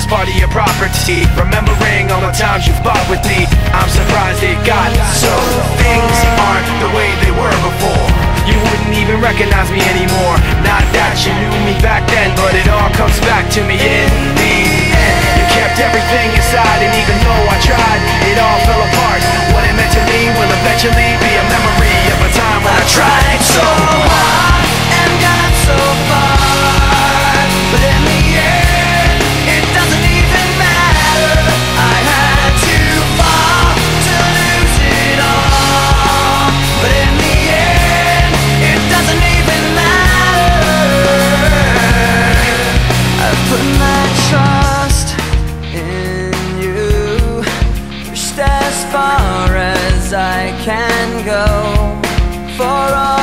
was part of your property. Remembering all the times you fought with me, I'm surprised it got so. Things aren't the way they were before. You wouldn't even recognize me anymore. Not that you knew go. For all